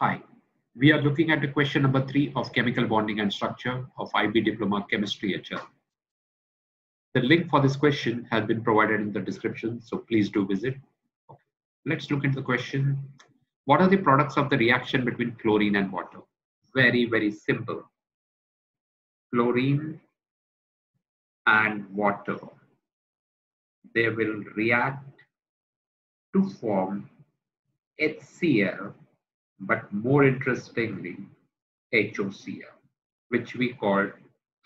Hi, we are looking at the question number three of chemical bonding and structure of IB Diploma Chemistry HL. The link for this question has been provided in the description, so please do visit. Let's look into the question. What are the products of the reaction between chlorine and water? Very, very simple. Chlorine and water, they will react to form HCl but more interestingly, HOCl, which we call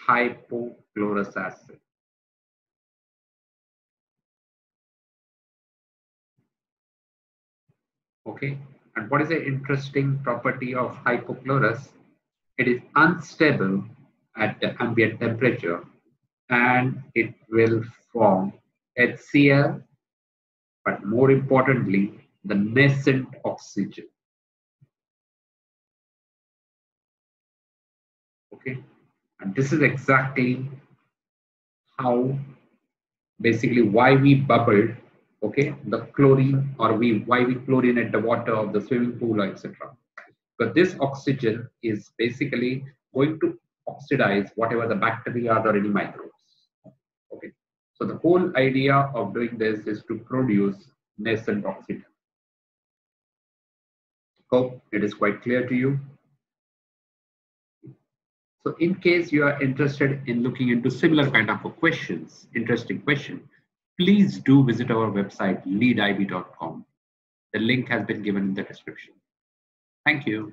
hypochlorous acid. Okay, and what is the interesting property of hypochlorous? It is unstable at the ambient temperature and it will form HCl, but more importantly, the nascent oxygen. Okay? And this is exactly how basically why we bubbled okay the chlorine or we why we chlorinate the water of the swimming pool etc but this oxygen is basically going to oxidize whatever the bacteria or any microbes. Okay? So the whole idea of doing this is to produce nascent oxygen. Hope it is quite clear to you so in case you are interested in looking into similar kind of questions, interesting question, please do visit our website leadib.com. The link has been given in the description. Thank you.